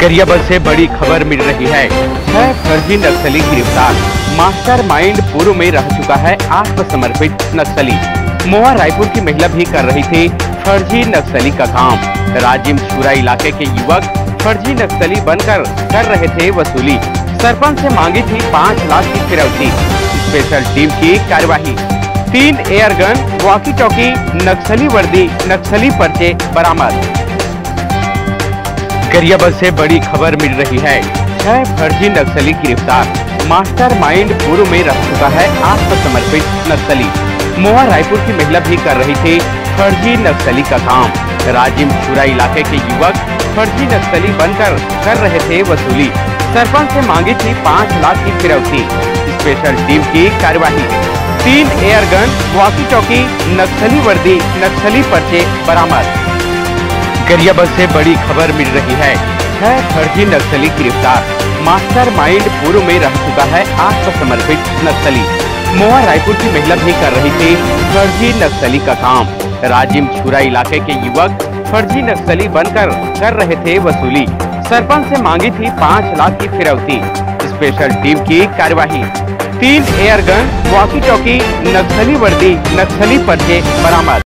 गरियाबंद से बड़ी खबर मिल रही है। छह फर्जी नक्सली गिरफ़्तार। मास्टर माइंड पूर्व में रह चुका है आत्मसमर्पित नक्सली। मोहा रायपुर की महिला भी कर रही थी फर्जी नक्सली का काम। राजिम छुरा इलाके के युवक फर्जी नक्सली बनकर कर रहे थे वसूली। सरपंच से मांगी थी पाँच लाख की फिरौती। स्पेशल टीम की कार्यवाही। तीन एयर गन वॉकी टॉकी, नक्सली वर्दी, नक्सली पर्चे बरामद। गरियाबंद से बड़ी खबर मिल रही है। छह फर्जी नक्सली गिरफ़्तार। मास्टर माइंड पूर्व में रह चुका है आत्मसमर्पित नक्सली। मोहा रायपुर की महिला भी कर रही थी फर्जी नक्सली का काम। राजिम छुरा इलाके के युवक फर्जी नक्सली बनकर कर रहे थे वसूली। सरपंच से मांगी थी पाँच लाख की फिरौती। स्पेशल टीम की कार्यवाही। तीन एयर गन वॉकी टॉकी नक्सली वर्दी, नक्सली पर्चे बरामद। गरियाबंद से बड़ी खबर मिल रही है। छह फर्जी नक्सली गिरफ़्तार। मास्टर माइंड पूर्व में रह चुका है आत्मसमर्पित नक्सली। मोहा रायपुर की महिला भी कर रही थी फर्जी नक्सली का काम। राजिम छुरा इलाके के युवक फर्जी नक्सली बनकर कर रहे थे वसूली। सरपंच से मांगी थी पाँच लाख की फिरौती। स्पेशल टीम की कार्यवाही। तीन एयर गन वॉकी टॉकी नक्सली वर्दी, नक्सली पर्चे बरामद।